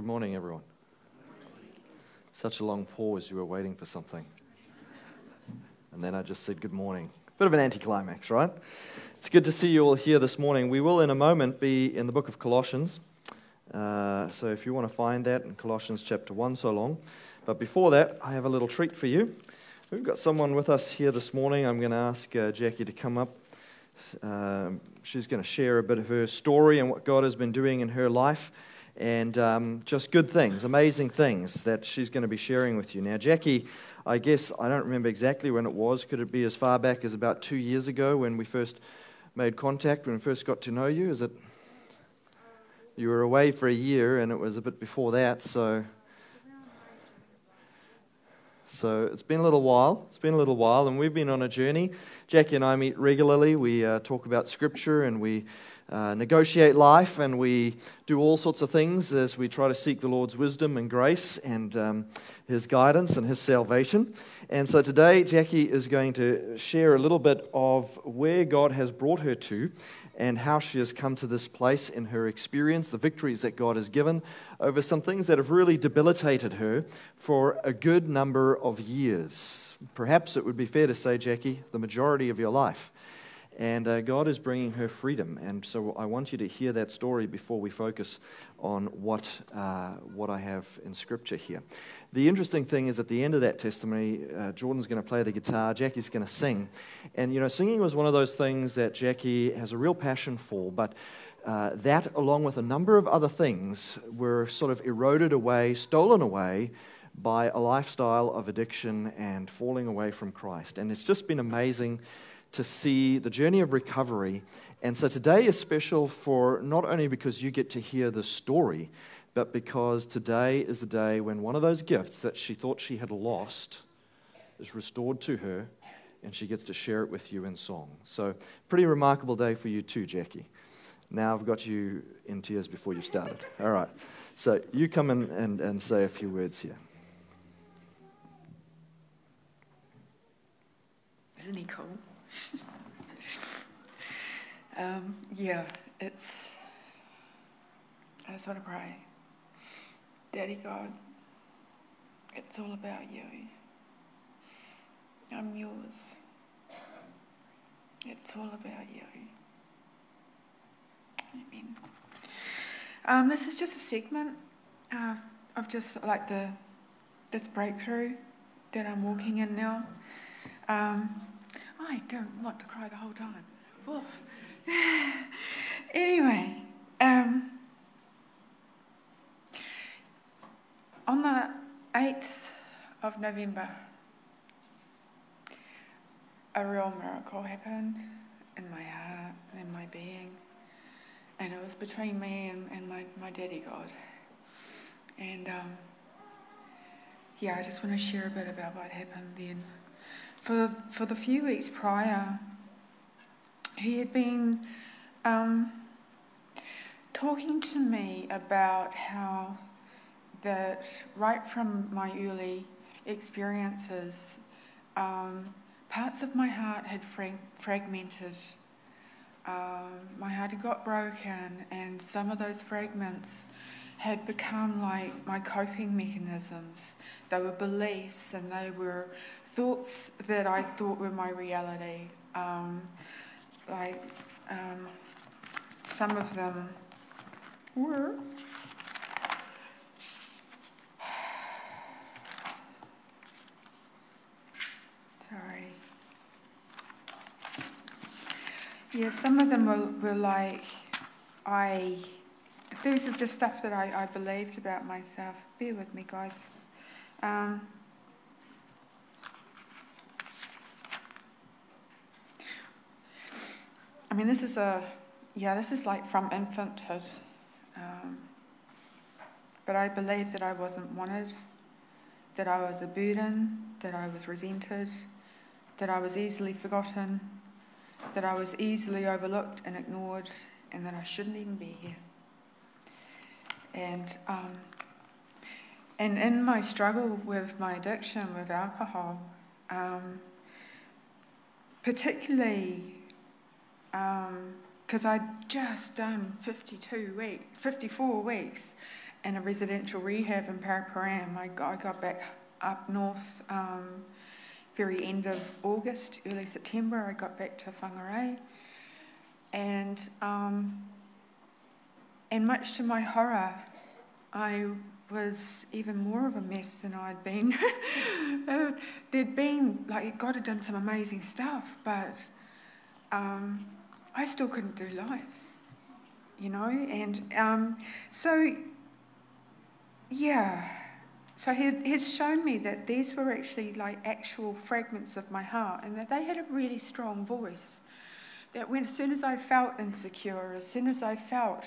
Good morning, everyone. Such a long pause, you were waiting for something. And then I just said good morning. Bit of an anticlimax, right? It's good to see you all here this morning. We will, in a moment, be in the book of Colossians. Uh, so if you want to find that in Colossians chapter 1, so long. But before that, I have a little treat for you. We've got someone with us here this morning. I'm going to ask uh, Jackie to come up. Um, she's going to share a bit of her story and what God has been doing in her life and um, just good things, amazing things that she's going to be sharing with you. Now, Jackie, I guess I don't remember exactly when it was. Could it be as far back as about two years ago when we first made contact, when we first got to know you? Is it? You were away for a year, and it was a bit before that, so. So it's been a little while. It's been a little while, and we've been on a journey. Jackie and I meet regularly. We uh, talk about Scripture, and we uh, negotiate life and we do all sorts of things as we try to seek the Lord's wisdom and grace and um, His guidance and His salvation. And so today, Jackie is going to share a little bit of where God has brought her to and how she has come to this place in her experience, the victories that God has given over some things that have really debilitated her for a good number of years. Perhaps it would be fair to say, Jackie, the majority of your life. And uh, God is bringing her freedom. And so I want you to hear that story before we focus on what, uh, what I have in Scripture here. The interesting thing is at the end of that testimony, uh, Jordan's going to play the guitar, Jackie's going to sing. And, you know, singing was one of those things that Jackie has a real passion for, but uh, that, along with a number of other things, were sort of eroded away, stolen away by a lifestyle of addiction and falling away from Christ. And it's just been amazing to see the journey of recovery. And so today is special for not only because you get to hear the story, but because today is the day when one of those gifts that she thought she had lost is restored to her, and she gets to share it with you in song. So, pretty remarkable day for you too, Jackie. Now I've got you in tears before you started. All right. So, you come in and, and say a few words here. Isn't he cool? Um, yeah, it's. I just want to pray. Daddy God, it's all about you. I'm yours. It's all about you. Amen. Um, this is just a segment uh, of just like the this breakthrough that I'm walking in now. Um, I don't want to cry the whole time. Oof. anyway, um, on the 8th of November, a real miracle happened in my heart and in my being. And it was between me and, and my, my daddy God. And um, yeah, I just want to share a bit about what happened then. For, for the few weeks prior, he had been um, talking to me about how that right from my early experiences, um, parts of my heart had fra- fragmented. Um, my heart had got broken, and some of those fragments had become like my coping mechanisms. They were beliefs and they were thoughts that I thought were my reality. Um, like um, some of them were. Sorry. Yeah, some of them were, were like, I. These are just stuff that I, I believed about myself. Bear with me, guys. Um, I mean, this is a, yeah, this is like from infanthood. Um, but I believed that I wasn't wanted, that I was a burden, that I was resented, that I was easily forgotten, that I was easily overlooked and ignored, and that I shouldn't even be here. And, um, and in my struggle with my addiction with alcohol, um, particularly because um, I'd just done 52 weeks, 54 weeks, in a residential rehab in Paraparaumu. I got, I got back up north um, very end of August, early September. I got back to Whangarei. And, um, and much to my horror, I was even more of a mess than I'd been. uh, there'd been, like, God had done some amazing stuff, but um, I still couldn't do life, you know? And um, so, yeah. So he has shown me that these were actually like actual fragments of my heart and that they had a really strong voice. That when, as soon as I felt insecure, as soon as I felt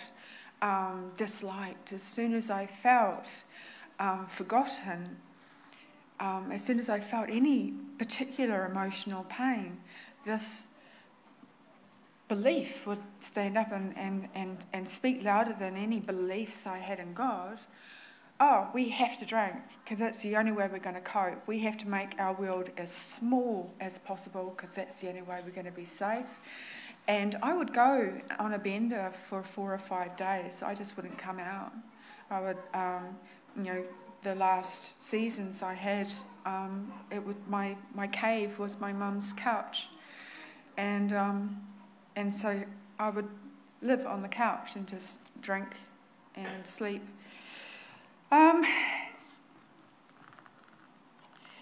um, disliked, as soon as I felt um, forgotten, um, as soon as I felt any particular emotional pain, this belief would stand up and, and, and, and speak louder than any beliefs I had in God. Oh, we have to drink because that's the only way we're going to cope. We have to make our world as small as possible because that's the only way we're going to be safe. And I would go on a bender for four or five days. I just wouldn't come out. I would, um, you know, the last seasons I had, um, it was my my cave was my mum's couch, and um, and so I would live on the couch and just drink and sleep. Um,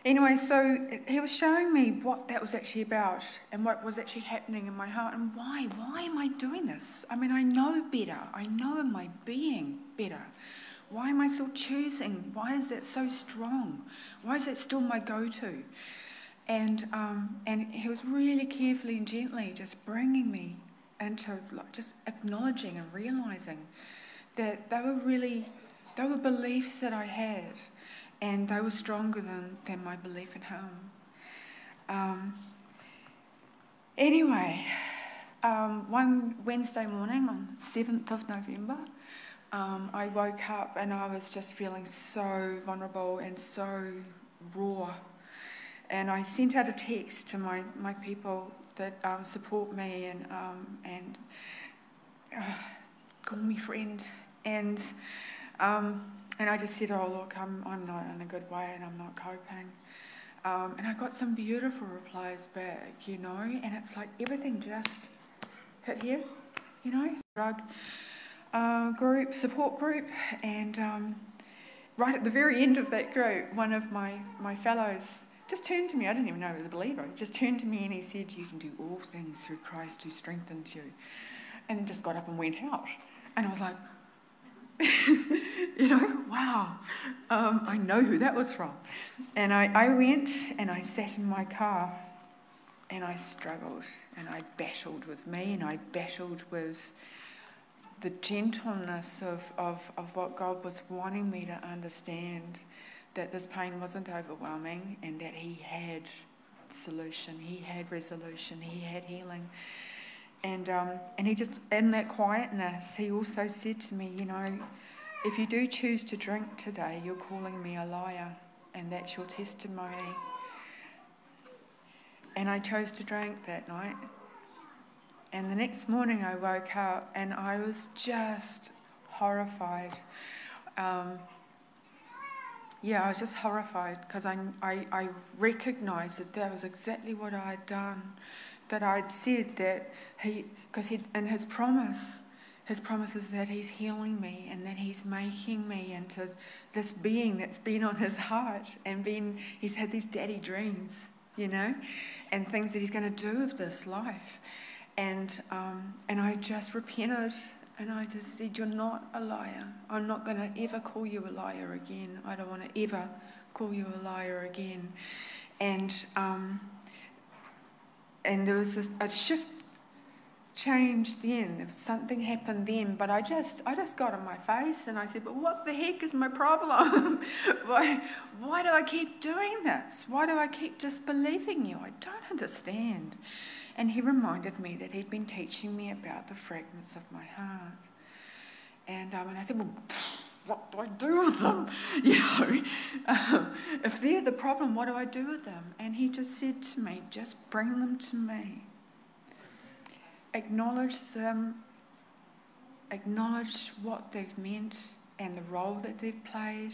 Anyway, so he was showing me what that was actually about and what was actually happening in my heart and why. Why am I doing this? I mean, I know better. I know my being better. Why am I still choosing? Why is that so strong? Why is that still my go to? And, um, and he was really carefully and gently just bringing me into like, just acknowledging and realizing that they were really, they were beliefs that I had and they were stronger than, than my belief in Him. Um, anyway, um, one Wednesday morning on 7th of November, um, I woke up and I was just feeling so vulnerable and so raw. And I sent out a text to my, my people that um, support me and, um, and uh, call me friend. And um, and I just said, oh, look, I'm, I'm not in a good way and I'm not coping. Um, and I got some beautiful replies back, you know, and it's like everything just hit here, you know, drug uh, group, support group, and um, right at the very end of that group, one of my, my fellows just turned to me. I didn't even know he was a believer. He just turned to me and he said, You can do all things through Christ who strengthens you. And just got up and went out. And I was like, you know, wow, um, I know who that was from. And I, I went and I sat in my car and I struggled and I battled with me and I battled with the gentleness of, of, of what God was wanting me to understand that this pain wasn't overwhelming and that He had solution, He had resolution, He had healing. And, um, and he just, in that quietness, he also said to me, You know, if you do choose to drink today, you're calling me a liar, and that's your testimony. And I chose to drink that night. And the next morning I woke up and I was just horrified. Um, yeah, I was just horrified because I, I, I recognized that that was exactly what I had done that I had said that he, because he, in his promise, his promise is that he's healing me and that he's making me into this being that's been on his heart and been, he's had these daddy dreams, you know, and things that he's going to do with this life. And, um, and I just repented and I just said, You're not a liar. I'm not going to ever call you a liar again. I don't want to ever call you a liar again. And, um, and there was this, a shift changed then. Was something happened then, but I just I just got on my face and I said, "But what the heck is my problem? why why do I keep doing this? Why do I keep disbelieving you? I don't understand." And he reminded me that he'd been teaching me about the fragments of my heart. And, um, and I said, "Well." what do I do with them? You know, um, if they're the problem, what do I do with them? And he just said to me, just bring them to me. Acknowledge them, acknowledge what they've meant, and the role that they've played,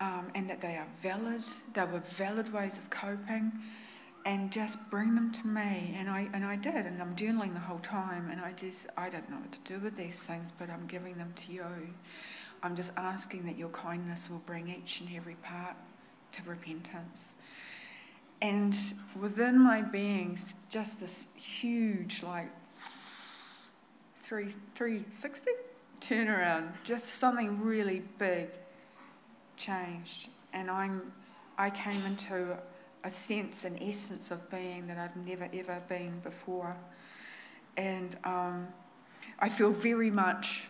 um, and that they are valid. They were valid ways of coping, and just bring them to me. And I and I did, and I'm journaling the whole time. And I just I don't know what to do with these things, but I'm giving them to you. I'm just asking that your kindness will bring each and every part to repentance. And within my being, just this huge, like, three, 360 turnaround, just something really big changed. And I'm, I came into a sense and essence of being that I've never ever been before. And um, I feel very much,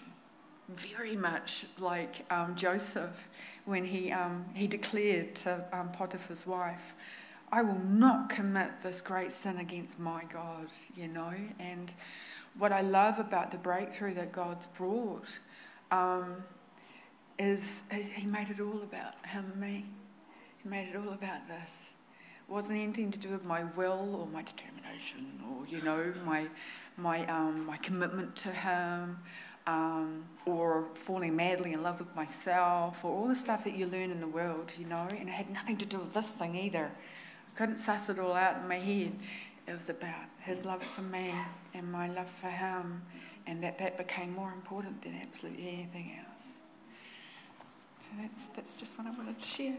very much like um, Joseph when he, um, he declared to um, Potiphar's wife, I will not commit this great sin against my God, you know. And what I love about the breakthrough that God's brought um, is, is, He made it all about Him and me. He made it all about this. Wasn't anything to do with my will or my determination or, you know, my, my, um, my commitment to Him. Um, or falling madly in love with myself, or all the stuff that you learn in the world, you know, and it had nothing to do with this thing either I couldn't suss it all out in my head. It was about his love for me and my love for him, and that that became more important than absolutely anything else. So that's, that's just what I wanted to share.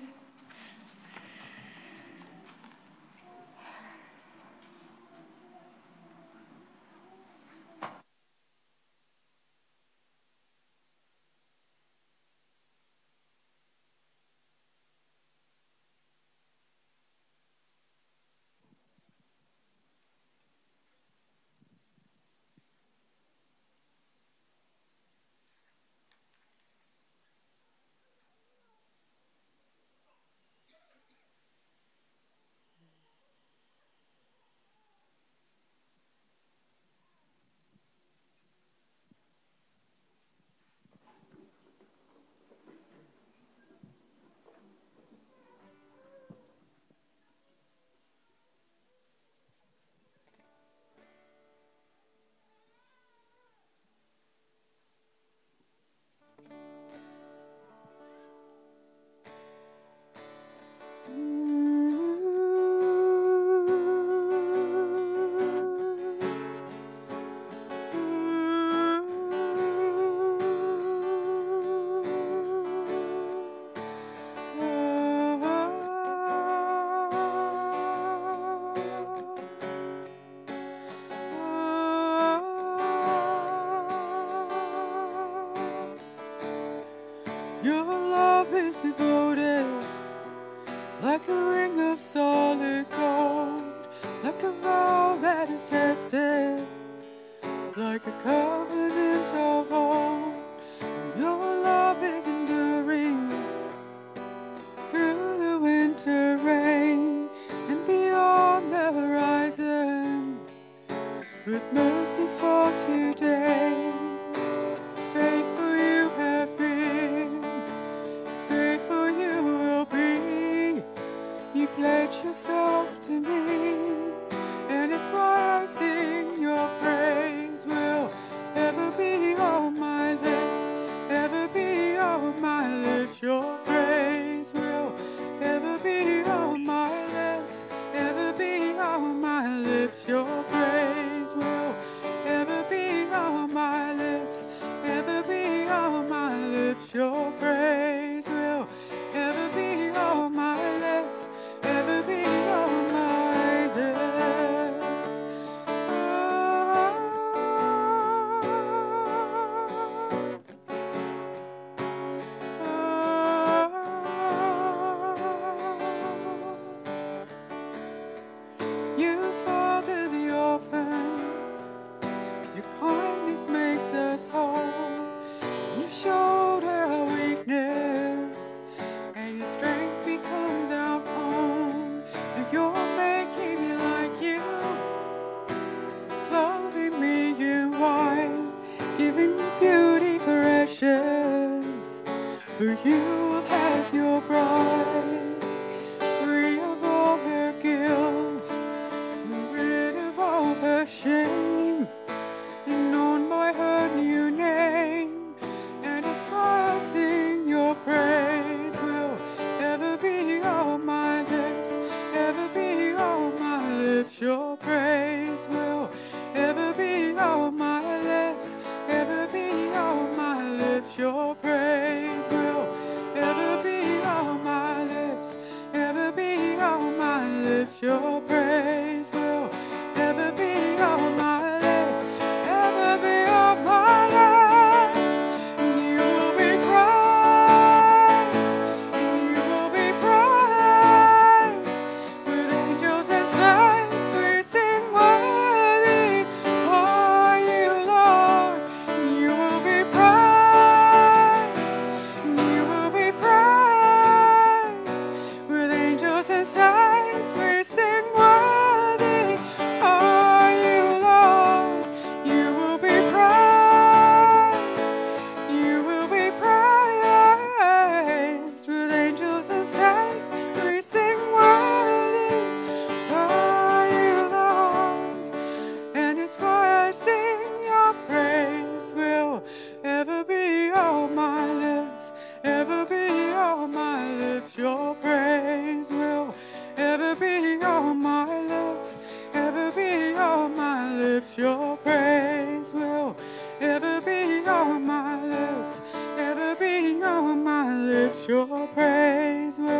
Praise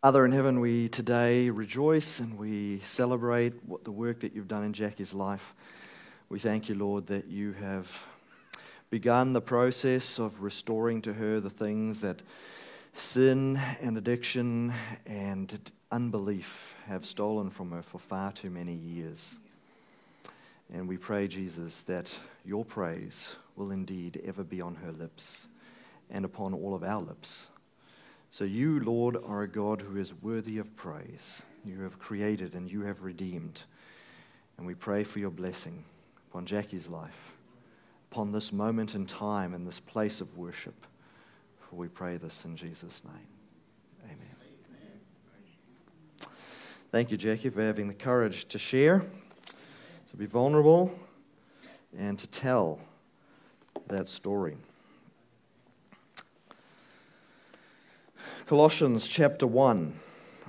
Father in heaven, we today rejoice and we celebrate what the work that you've done in Jackie's life. We thank you, Lord, that you have begun the process of restoring to her the things that sin and addiction and unbelief have stolen from her for far too many years. And we pray, Jesus, that your praise will indeed ever be on her lips and upon all of our lips. So, you, Lord, are a God who is worthy of praise. You have created and you have redeemed. And we pray for your blessing upon Jackie's life, upon this moment in time and this place of worship. For we pray this in Jesus' name. Amen. Thank you, Jackie, for having the courage to share, to be vulnerable, and to tell that story. Colossians chapter 1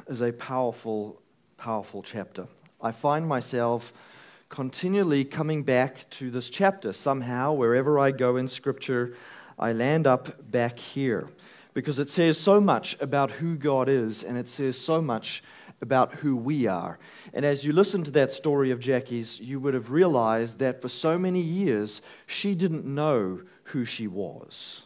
is a powerful, powerful chapter. I find myself continually coming back to this chapter. Somehow, wherever I go in Scripture, I land up back here because it says so much about who God is and it says so much about who we are. And as you listen to that story of Jackie's, you would have realized that for so many years, she didn't know who she was.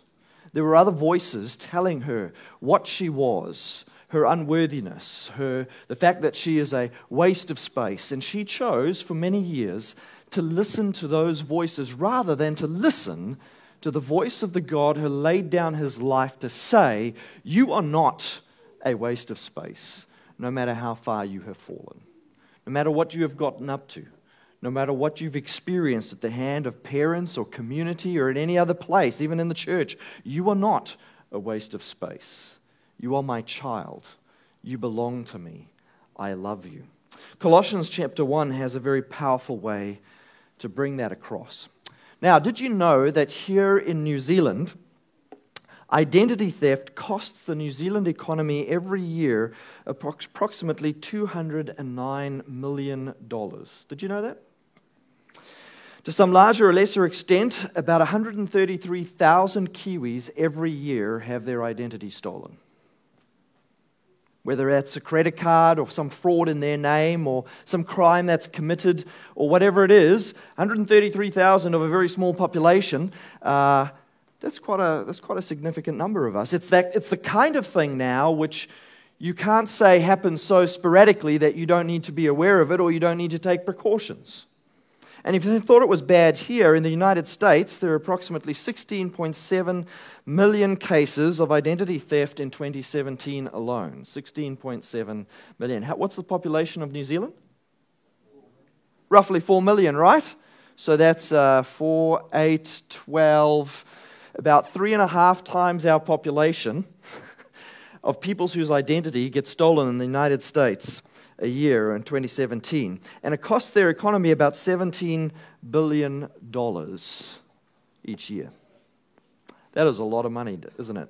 There were other voices telling her what she was, her unworthiness, her, the fact that she is a waste of space. And she chose for many years to listen to those voices rather than to listen to the voice of the God who laid down his life to say, You are not a waste of space, no matter how far you have fallen, no matter what you have gotten up to no matter what you've experienced at the hand of parents or community or in any other place, even in the church, you are not a waste of space. You are my child. You belong to me. I love you. Colossians chapter 1 has a very powerful way to bring that across. Now, did you know that here in New Zealand, identity theft costs the New Zealand economy every year approximately $209 million? Did you know that? To some larger or lesser extent, about 133,000 Kiwis every year have their identity stolen. Whether that's a credit card or some fraud in their name or some crime that's committed or whatever it is, 133,000 of a very small population, uh, that's, quite a, that's quite a significant number of us. It's, that, it's the kind of thing now which you can't say happens so sporadically that you don't need to be aware of it or you don't need to take precautions. And if you thought it was bad here, in the United States, there are approximately 16.7 million cases of identity theft in 2017 alone. 16.7 million. What's the population of New Zealand? Roughly 4 million, right? So that's uh, 4, 8, 12, about three and a half times our population of people whose identity gets stolen in the United States a year in 2017, and it costs their economy about $17 billion each year. That is a lot of money, isn't it?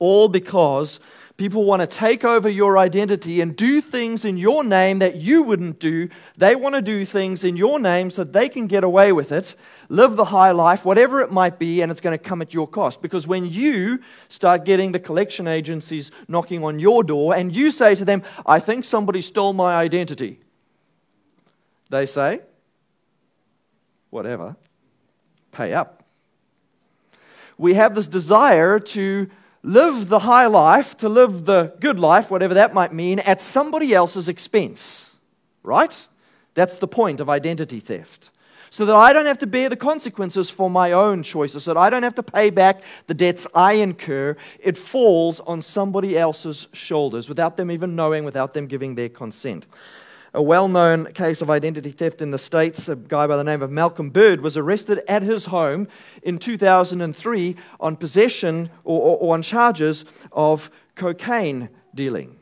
All because people want to take over your identity and do things in your name that you wouldn't do. They want to do things in your name so they can get away with it live the high life, whatever it might be, and it's going to come at your cost. Because when you start getting the collection agencies knocking on your door and you say to them, I think somebody stole my identity, they say, whatever, pay up. We have this desire to live the high life, to live the good life, whatever that might mean, at somebody else's expense. Right? That's the point of identity theft. So that I don't have to bear the consequences for my own choices, so that I don't have to pay back the debts I incur. It falls on somebody else's shoulders without them even knowing, without them giving their consent. A well known case of identity theft in the States, a guy by the name of Malcolm Byrd was arrested at his home in 2003 on possession or, or, or on charges of cocaine dealing.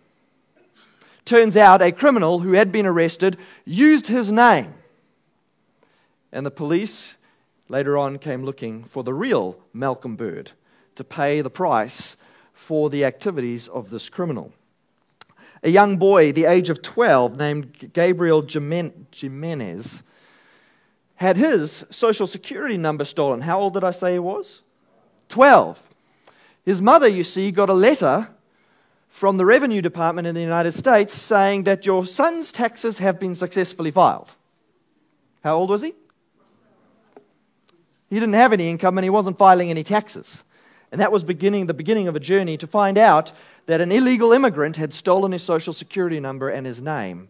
Turns out a criminal who had been arrested used his name. And the police later on came looking for the real Malcolm Byrd to pay the price for the activities of this criminal. A young boy, the age of 12, named Gabriel Jimenez, had his social security number stolen. How old did I say he was? 12. His mother, you see, got a letter from the Revenue Department in the United States saying that your son's taxes have been successfully filed. How old was he? He didn't have any income and he wasn't filing any taxes. And that was beginning, the beginning of a journey to find out that an illegal immigrant had stolen his social security number and his name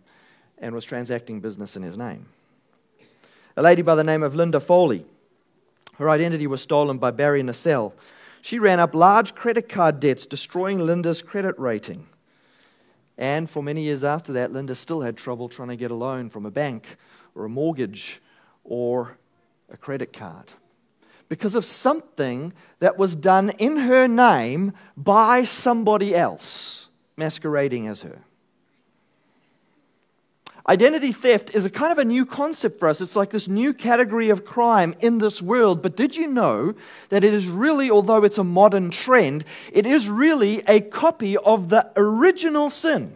and was transacting business in his name. A lady by the name of Linda Foley, her identity was stolen by Barry Nassell, she ran up large credit card debts, destroying Linda's credit rating. And for many years after that, Linda still had trouble trying to get a loan from a bank or a mortgage or a credit card because of something that was done in her name by somebody else masquerading as her. Identity theft is a kind of a new concept for us. It's like this new category of crime in this world. But did you know that it is really, although it's a modern trend, it is really a copy of the original sin?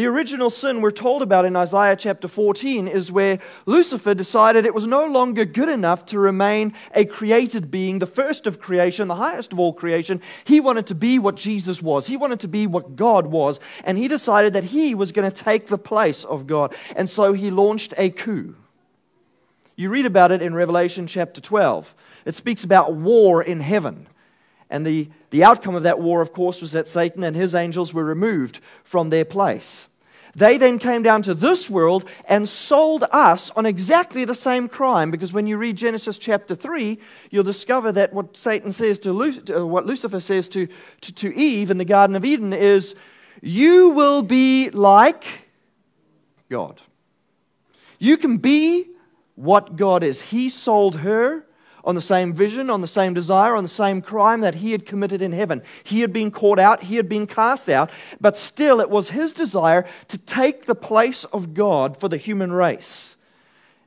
The original sin we're told about in Isaiah chapter 14 is where Lucifer decided it was no longer good enough to remain a created being, the first of creation, the highest of all creation. He wanted to be what Jesus was, he wanted to be what God was, and he decided that he was going to take the place of God. And so he launched a coup. You read about it in Revelation chapter 12. It speaks about war in heaven. And the, the outcome of that war, of course, was that Satan and his angels were removed from their place. They then came down to this world and sold us on exactly the same crime. Because when you read Genesis chapter 3, you'll discover that what Satan says to, uh, what Lucifer says to, to, to Eve in the Garden of Eden is, You will be like God. You can be what God is. He sold her on the same vision, on the same desire, on the same crime that he had committed in heaven. He had been caught out, he had been cast out, but still it was his desire to take the place of God for the human race.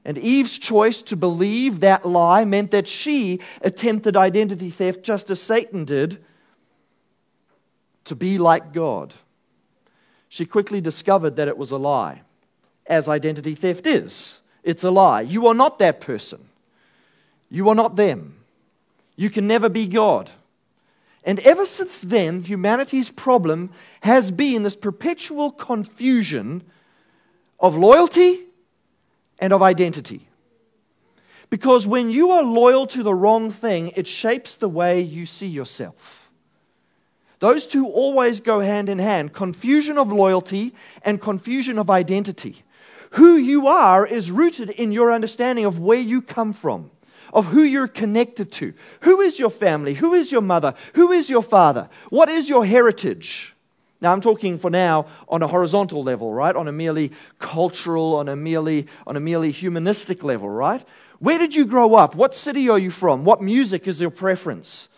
And Eve's choice to believe that lie meant that she attempted identity theft just as Satan did to be like God. She quickly discovered that it was a lie, as identity theft is. It's a lie. You are not that person. You are not them. You can never be God. And ever since then, humanity's problem has been this perpetual confusion of loyalty and of identity. Because when you are loyal to the wrong thing, it shapes the way you see yourself. Those two always go hand in hand confusion of loyalty and confusion of identity. Who you are is rooted in your understanding of where you come from of who you're connected to. Who is your family? Who is your mother? Who is your father? What is your heritage? Now, I'm talking for now on a horizontal level, right? On a merely cultural, on a merely, on a merely humanistic level, right? Where did you grow up? What city are you from? What music is your preference?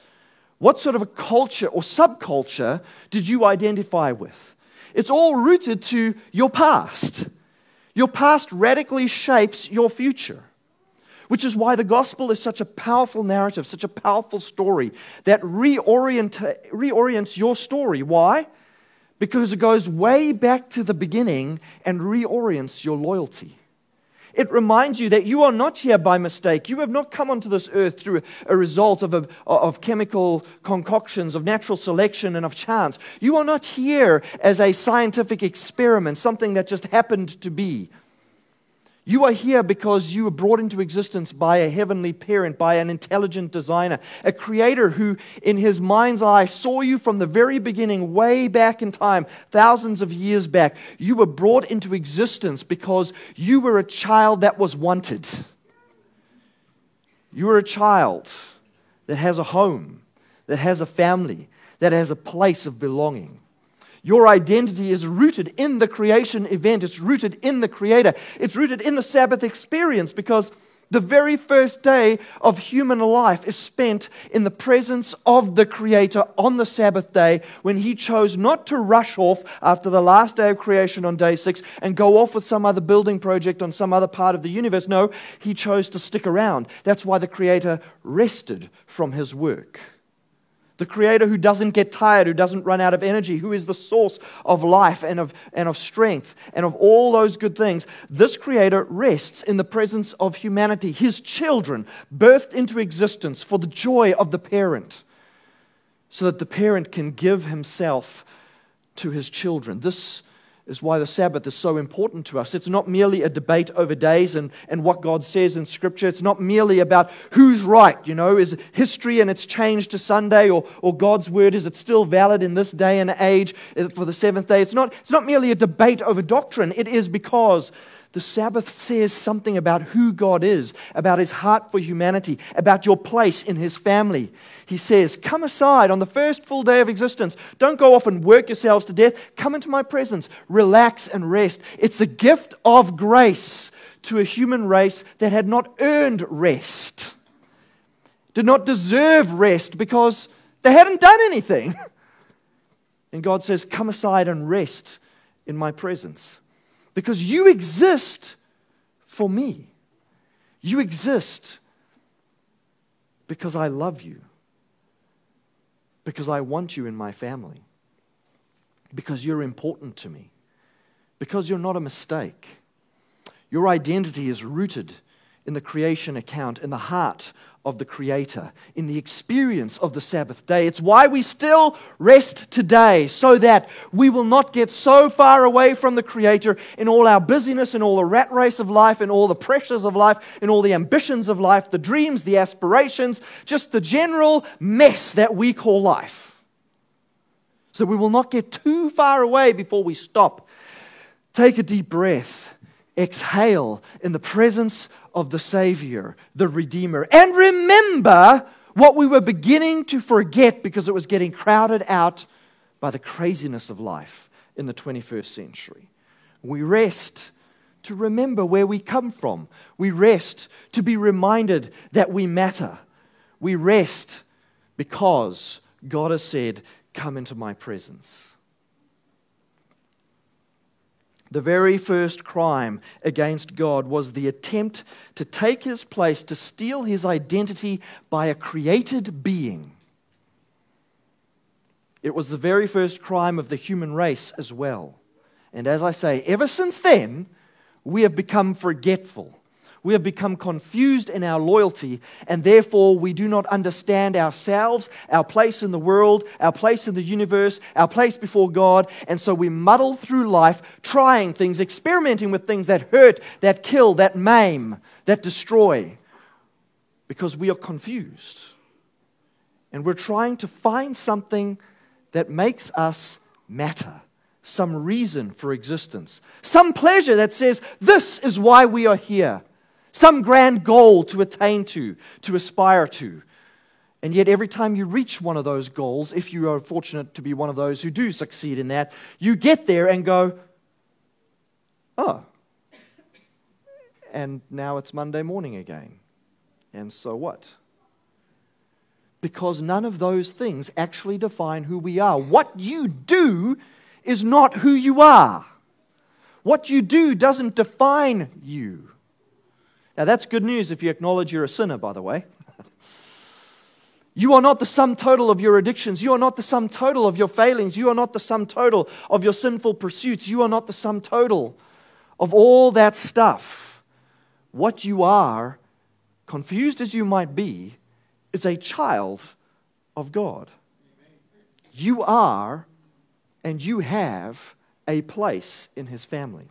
What sort of a culture or subculture did you identify with? It's all rooted to your past. Your past radically shapes your future. Which is why the gospel is such a powerful narrative, such a powerful story that reorient, reorients your story. Why? Because it goes way back to the beginning and reorients your loyalty. It reminds you that you are not here by mistake. You have not come onto this earth through a result of, a, of chemical concoctions, of natural selection, and of chance. You are not here as a scientific experiment, something that just happened to be. You are here because you were brought into existence by a heavenly parent, by an intelligent designer, a creator who, in his mind's eye, saw you from the very beginning, way back in time, thousands of years back. You were brought into existence because you were a child that was wanted. You are a child that has a home, that has a family, that has a place of belonging. Your identity is rooted in the creation event. It's rooted in the Creator. It's rooted in the Sabbath experience because the very first day of human life is spent in the presence of the Creator on the Sabbath day when He chose not to rush off after the last day of creation on day six and go off with some other building project on some other part of the universe. No, He chose to stick around. That's why the Creator rested from His work the creator who doesn't get tired, who doesn't run out of energy, who is the source of life and of, and of strength and of all those good things. This creator rests in the presence of humanity, his children, birthed into existence for the joy of the parent, so that the parent can give himself to his children. This is why the Sabbath is so important to us. It's not merely a debate over days and, and what God says in Scripture. It's not merely about who's right, you know, is history and it's changed to Sunday or, or God's word, is it still valid in this day and age for the seventh day? It's not, it's not merely a debate over doctrine. It is because the Sabbath says something about who God is, about his heart for humanity, about your place in his family. He says, Come aside on the first full day of existence. Don't go off and work yourselves to death. Come into my presence. Relax and rest. It's a gift of grace to a human race that had not earned rest, did not deserve rest because they hadn't done anything. And God says, Come aside and rest in my presence because you exist for me. You exist because I love you, because I want you in my family, because you're important to me, because you're not a mistake. Your identity is rooted in the creation account, in the heart of the Creator, in the experience of the Sabbath day. It's why we still rest today, so that we will not get so far away from the Creator in all our busyness, in all the rat race of life, in all the pressures of life, in all the ambitions of life, the dreams, the aspirations, just the general mess that we call life. So we will not get too far away before we stop. Take a deep breath, exhale in the presence of the Savior, the Redeemer. And remember what we were beginning to forget because it was getting crowded out by the craziness of life in the 21st century. We rest to remember where we come from. We rest to be reminded that we matter. We rest because God has said, Come into my presence. The very first crime against God was the attempt to take his place, to steal his identity by a created being. It was the very first crime of the human race as well. And as I say, ever since then, we have become forgetful we have become confused in our loyalty, and therefore we do not understand ourselves, our place in the world, our place in the universe, our place before God. And so we muddle through life trying things, experimenting with things that hurt, that kill, that maim, that destroy, because we are confused. And we're trying to find something that makes us matter some reason for existence, some pleasure that says, This is why we are here some grand goal to attain to, to aspire to. And yet, every time you reach one of those goals, if you are fortunate to be one of those who do succeed in that, you get there and go, oh, and now it's Monday morning again. And so what? Because none of those things actually define who we are. What you do is not who you are. What you do doesn't define you. Now, that's good news if you acknowledge you're a sinner, by the way. You are not the sum total of your addictions. You are not the sum total of your failings. You are not the sum total of your sinful pursuits. You are not the sum total of all that stuff. What you are, confused as you might be, is a child of God. You are and you have a place in His family.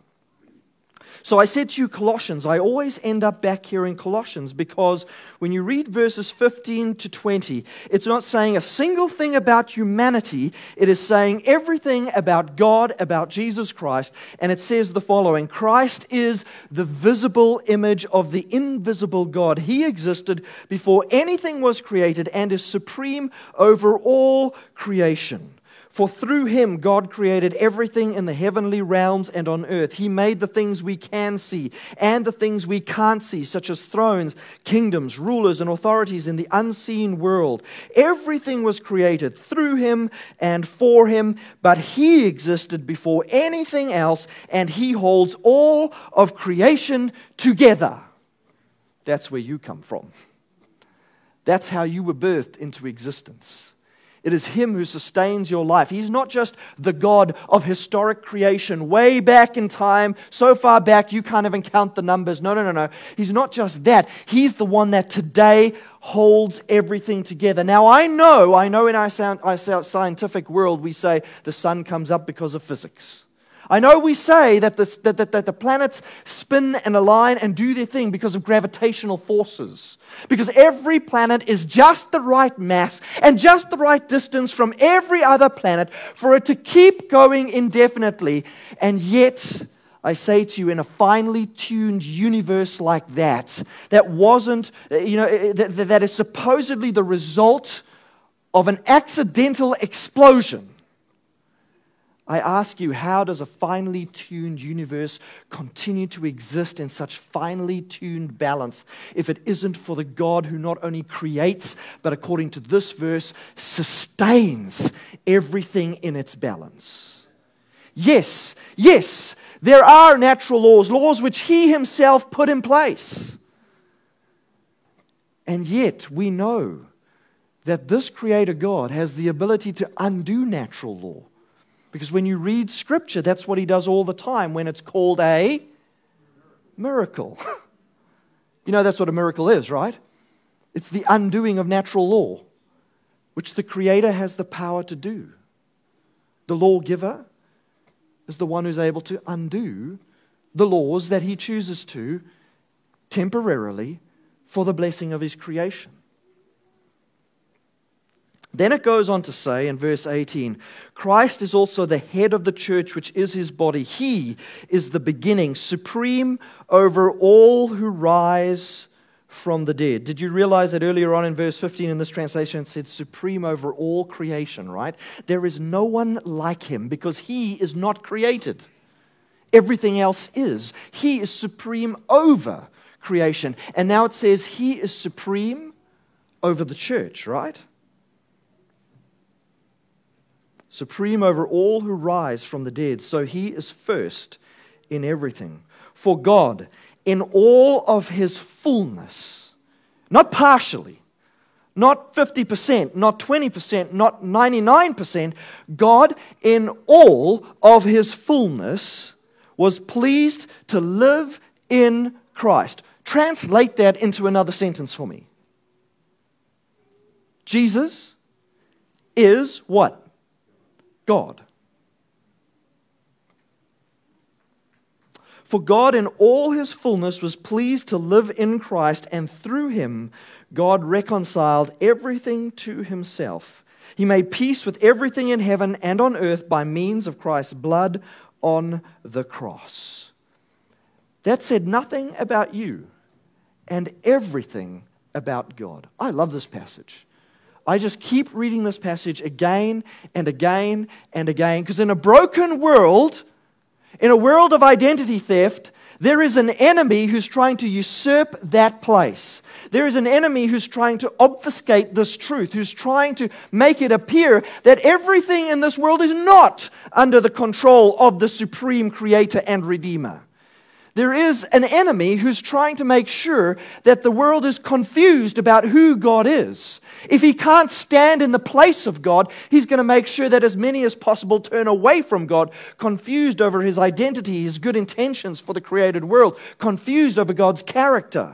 So I said to you, Colossians, I always end up back here in Colossians because when you read verses 15 to 20, it's not saying a single thing about humanity, it is saying everything about God, about Jesus Christ. And it says the following Christ is the visible image of the invisible God. He existed before anything was created and is supreme over all creation. For through him, God created everything in the heavenly realms and on earth. He made the things we can see and the things we can't see, such as thrones, kingdoms, rulers, and authorities in the unseen world. Everything was created through him and for him, but he existed before anything else, and he holds all of creation together. That's where you come from. That's how you were birthed into existence. It is Him who sustains your life. He's not just the God of historic creation, way back in time, so far back you can't even count the numbers. No, no, no, no. He's not just that. He's the one that today holds everything together. Now, I know, I know in our scientific world we say the sun comes up because of physics. I know we say that, that, that, that, the planets spin and align and do their thing because of gravitational forces. Because every planet is just the right mass and just the right distance from every other planet for it to keep going indefinitely. And yet, I say to you, in a finely tuned universe like that, that wasn't, you know, eh, that, that is supposedly the result of an accidental explosion I ask you, how does a finely tuned universe continue to exist in such finely tuned balance if it isn't for the God who not only creates, but according to this verse, sustains everything in its balance? Yes, yes, there are natural laws, laws which He Himself put in place. And yet, we know that this Creator God has the ability to undo natural law because when you read Scripture, that's what he does all the time when it's called a miracle. you know, that's what a miracle is, right? It's the undoing of natural law, which the Creator has the power to do. The lawgiver is the one who's able to undo the laws that he chooses to temporarily for the blessing of his creation. Then it goes on to say in verse 18 Christ is also the head of the church, which is his body. He is the beginning, supreme over all who rise from the dead. Did you realize that earlier on in verse 15 in this translation it said supreme over all creation, right? There is no one like him because he is not created. Everything else is. He is supreme over creation. And now it says he is supreme over the church, right? Supreme over all who rise from the dead. So he is first in everything. For God, in all of his fullness, not partially, not 50%, not 20%, not 99%, God, in all of his fullness, was pleased to live in Christ. Translate that into another sentence for me. Jesus is what? God. For God, in all his fullness, was pleased to live in Christ, and through him, God reconciled everything to himself. He made peace with everything in heaven and on earth by means of Christ's blood on the cross. That said nothing about you and everything about God. I love this passage. I just keep reading this passage again and again and again because in a broken world, in a world of identity theft, there is an enemy who's trying to usurp that place. There is an enemy who's trying to obfuscate this truth, who's trying to make it appear that everything in this world is not under the control of the supreme creator and redeemer. There is an enemy who's trying to make sure that the world is confused about who God is. If he can't stand in the place of God, he's going to make sure that as many as possible turn away from God, confused over his identity, his good intentions for the created world, confused over God's character.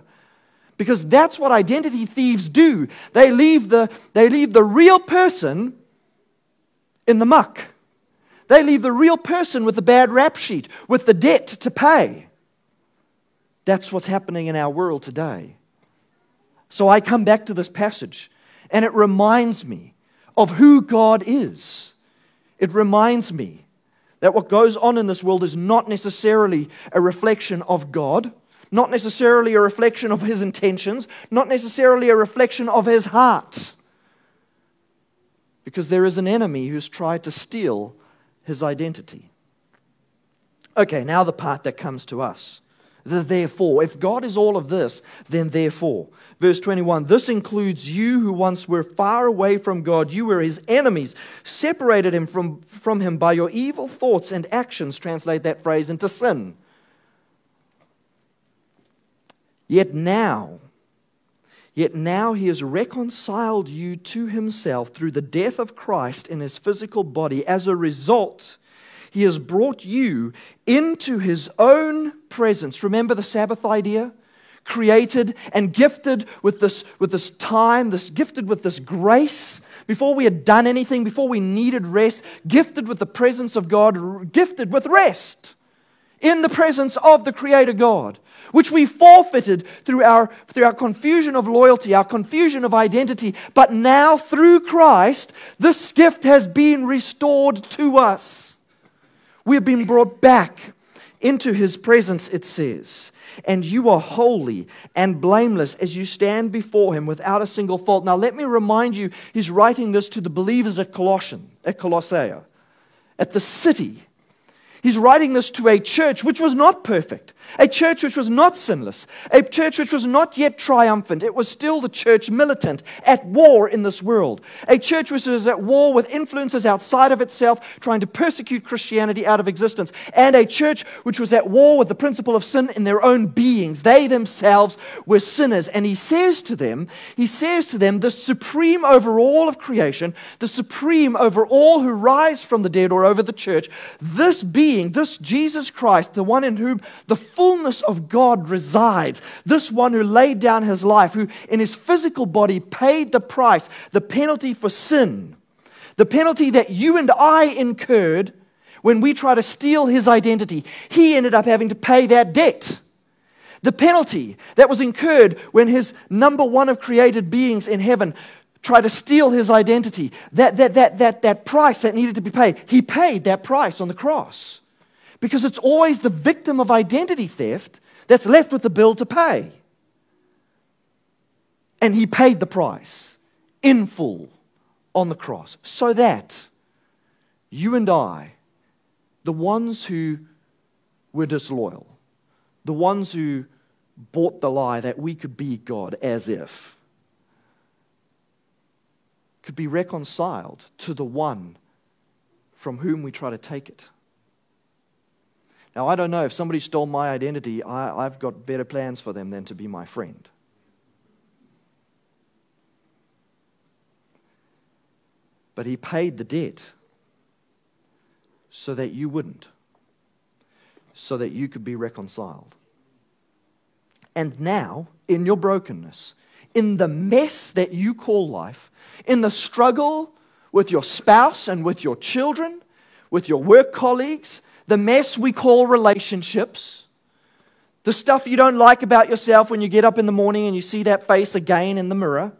Because that's what identity thieves do. They leave the, they leave the real person in the muck. They leave the real person with the bad rap sheet, with the debt to pay. That's what's happening in our world today. So I come back to this passage, and it reminds me of who God is. It reminds me that what goes on in this world is not necessarily a reflection of God, not necessarily a reflection of His intentions, not necessarily a reflection of His heart. Because there is an enemy who's tried to steal His identity. Okay, now the part that comes to us. The therefore. If God is all of this, then therefore. Verse 21 This includes you who once were far away from God. You were his enemies, separated him from, from him by your evil thoughts and actions. Translate that phrase into sin. Yet now, Yet now he has reconciled you to himself through the death of Christ in his physical body. As a result, he has brought you into his own presence. Remember the Sabbath idea? created and gifted with this, with this time, this gifted with this grace. Before we had done anything, before we needed rest, gifted with the presence of God, gifted with rest in the presence of the Creator God, which we forfeited through our, through our confusion of loyalty, our confusion of identity. But now, through Christ, this gift has been restored to us. We have been brought back into His presence, it says and you are holy and blameless as you stand before him without a single fault. Now, let me remind you, he's writing this to the believers at Colossian, at Colossae, at the city. He's writing this to a church which was not perfect a church which was not sinless, a church which was not yet triumphant. It was still the church militant, at war in this world, a church which was at war with influences outside of itself, trying to persecute Christianity out of existence, and a church which was at war with the principle of sin in their own beings. They themselves were sinners. And he says to them, he says to them, the supreme over all of creation, the supreme over all who rise from the dead or over the church, this being, this Jesus Christ, the one in whom the fullness of God resides. This one who laid down his life, who in his physical body paid the price, the penalty for sin, the penalty that you and I incurred when we try to steal his identity. He ended up having to pay that debt. The penalty that was incurred when his number one of created beings in heaven tried to steal his identity, that, that, that, that, that price that needed to be paid, he paid that price on the cross because it's always the victim of identity theft that's left with the bill to pay. And he paid the price in full on the cross so that you and I, the ones who were disloyal, the ones who bought the lie that we could be God as if, could be reconciled to the one from whom we try to take it. Now, I don't know if somebody stole my identity, I, I've got better plans for them than to be my friend. But he paid the debt so that you wouldn't, so that you could be reconciled. And now, in your brokenness, in the mess that you call life, in the struggle with your spouse and with your children, with your work colleagues, the mess we call relationships, the stuff you don't like about yourself when you get up in the morning and you see that face again in the mirror,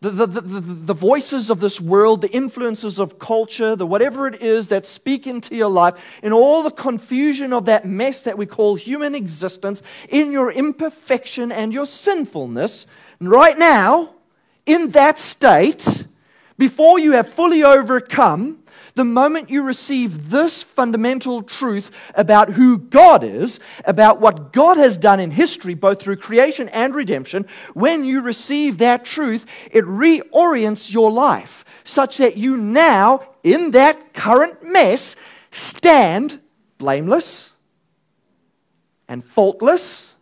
the, the, the, the, voices of this world, the influences of culture, the whatever it is that speak into your life, in all the confusion of that mess that we call human existence, in your imperfection and your sinfulness, right now, in that state, before you have fully overcome, the moment you receive this fundamental truth about who God is, about what God has done in history, both through creation and redemption, when you receive that truth, it reorients your life such that you now, in that current mess, stand blameless and faultless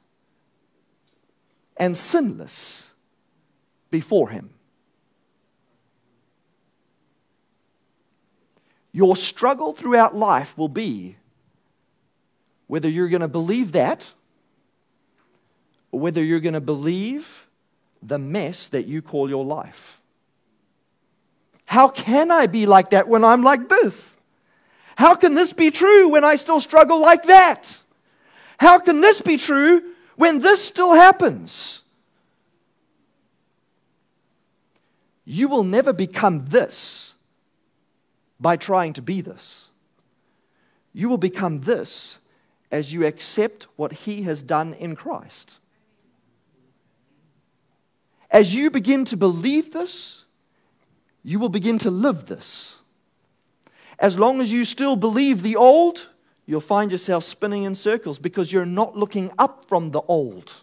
and sinless before Him. Your struggle throughout life will be whether you're going to believe that or whether you're going to believe the mess that you call your life. How can I be like that when I'm like this? How can this be true when I still struggle like that? How can this be true when this still happens, you will never become this by trying to be this. You will become this as you accept what He has done in Christ. As you begin to believe this, you will begin to live this. As long as you still believe the old, you'll find yourself spinning in circles because you're not looking up from the old.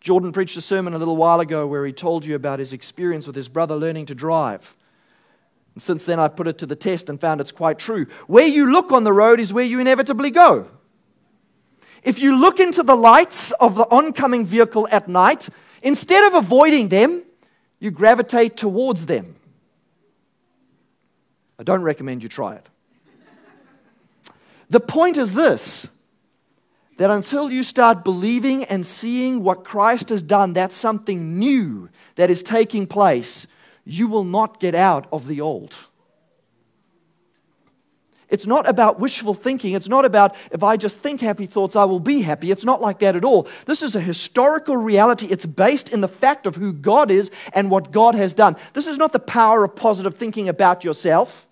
Jordan preached a sermon a little while ago where he told you about his experience with his brother learning to drive. And since then, I've put it to the test and found it's quite true. Where you look on the road is where you inevitably go. If you look into the lights of the oncoming vehicle at night, instead of avoiding them, you gravitate towards them. I don't recommend you try it. The point is this that until you start believing and seeing what Christ has done, that's something new that is taking place, you will not get out of the old. It's not about wishful thinking. It's not about if I just think happy thoughts, I will be happy. It's not like that at all. This is a historical reality. It's based in the fact of who God is and what God has done. This is not the power of positive thinking about yourself.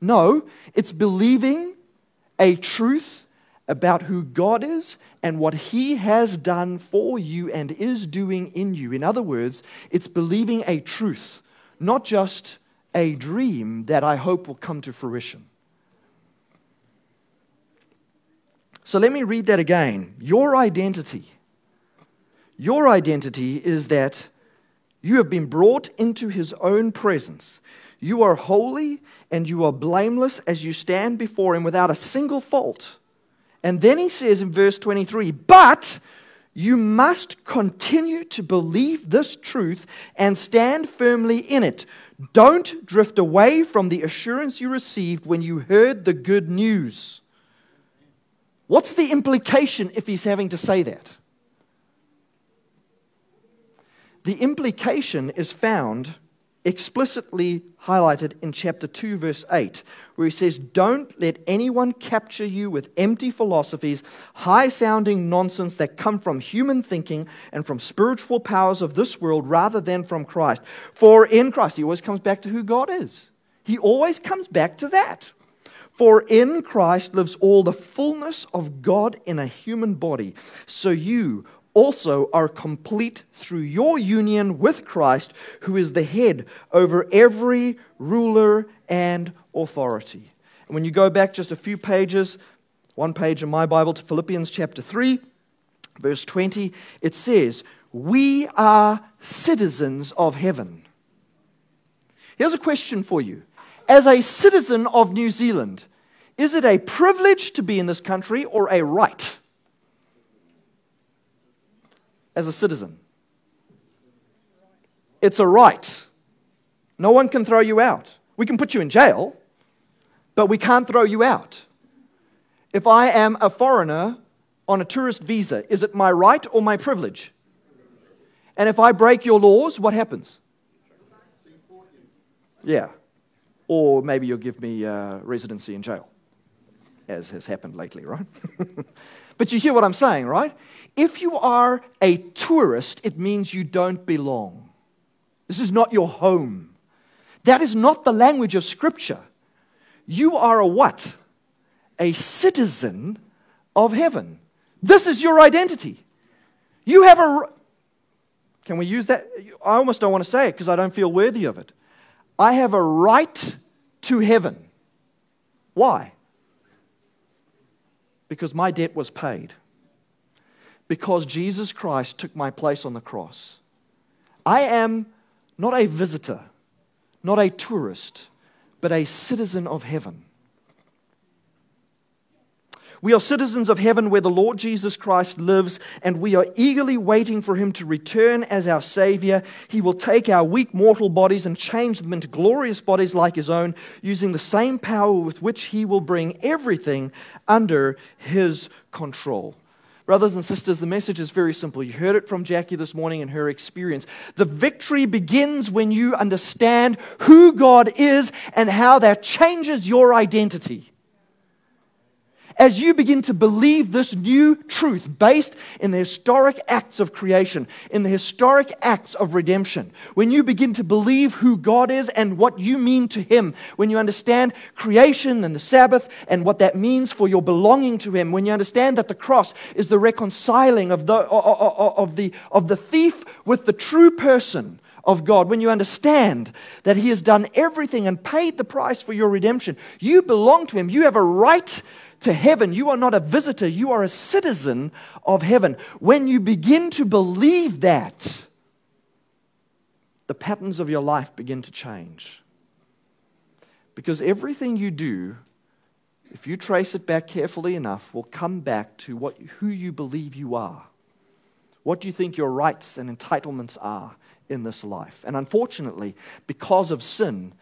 No, it's believing a truth about who God is and what He has done for you and is doing in you. In other words, it's believing a truth, not just a dream that I hope will come to fruition. So let me read that again. Your identity. Your identity is that you have been brought into his own presence. You are holy and you are blameless as you stand before him without a single fault. And then he says in verse 23 But you must continue to believe this truth and stand firmly in it. Don't drift away from the assurance you received when you heard the good news. What's the implication if he's having to say that? The implication is found explicitly highlighted in chapter 2, verse 8, where he says, Don't let anyone capture you with empty philosophies, high sounding nonsense that come from human thinking and from spiritual powers of this world rather than from Christ. For in Christ, he always comes back to who God is. He always comes back to that. For in Christ lives all the fullness of God in a human body. So you also are complete through your union with Christ, who is the head over every ruler and authority. And when you go back just a few pages, one page in my Bible to Philippians chapter 3, verse 20, it says, We are citizens of heaven. Here's a question for you as a citizen of New Zealand, is it a privilege to be in this country or a right as a citizen? It's a right. No one can throw you out. We can put you in jail, but we can't throw you out. If I am a foreigner on a tourist visa, is it my right or my privilege? And if I break your laws, what happens? Yeah or maybe you'll give me uh, residency in jail, as has happened lately, right? but you hear what I'm saying, right? If you are a tourist, it means you don't belong. This is not your home. That is not the language of Scripture. You are a what? A citizen of heaven. This is your identity. You have a. Can we use that? I almost don't want to say it because I don't feel worthy of it. I have a right to heaven. Why? Because my debt was paid. Because Jesus Christ took my place on the cross. I am not a visitor, not a tourist, but a citizen of heaven. We are citizens of heaven where the Lord Jesus Christ lives, and we are eagerly waiting for him to return as our Savior. He will take our weak mortal bodies and change them into glorious bodies like his own, using the same power with which he will bring everything under his control. Brothers and sisters, the message is very simple. You heard it from Jackie this morning in her experience. The victory begins when you understand who God is and how that changes your identity. As you begin to believe this new truth based in the historic acts of creation, in the historic acts of redemption, when you begin to believe who God is and what you mean to Him, when you understand creation and the Sabbath and what that means for your belonging to Him, when you understand that the cross is the reconciling of the, of the, of the thief with the true person of God, when you understand that He has done everything and paid the price for your redemption, you belong to Him. You have a right to heaven. You are not a visitor, you are a citizen of heaven. When you begin to believe that, the patterns of your life begin to change. Because everything you do, if you trace it back carefully enough, will come back to what, who you believe you are. What do you think your rights and entitlements are in this life? And unfortunately, because of sin,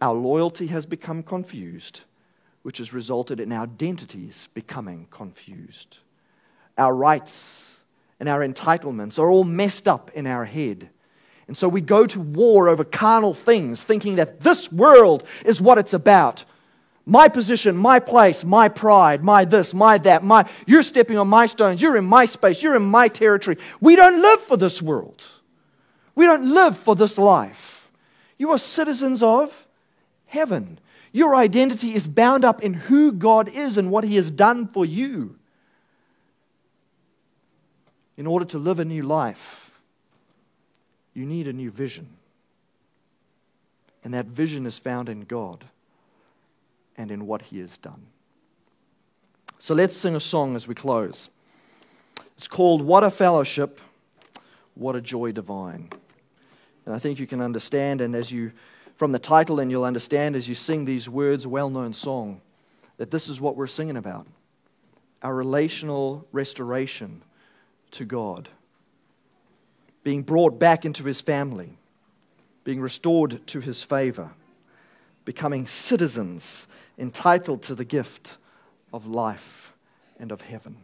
our loyalty has become confused which has resulted in our identities becoming confused. Our rights and our entitlements are all messed up in our head. And so we go to war over carnal things, thinking that this world is what it's about. My position, my place, my pride, my this, my that, my you're stepping on my stones, you're in my space, you're in my territory. We don't live for this world. We don't live for this life. You are citizens of heaven. Your identity is bound up in who God is and what He has done for you. In order to live a new life, you need a new vision. And that vision is found in God and in what He has done. So let's sing a song as we close. It's called What a Fellowship, What a Joy Divine. And I think you can understand, and as you from the title, and you'll understand as you sing these words, well known song, that this is what we're singing about. Our relational restoration to God, being brought back into his family, being restored to his favor, becoming citizens entitled to the gift of life and of heaven.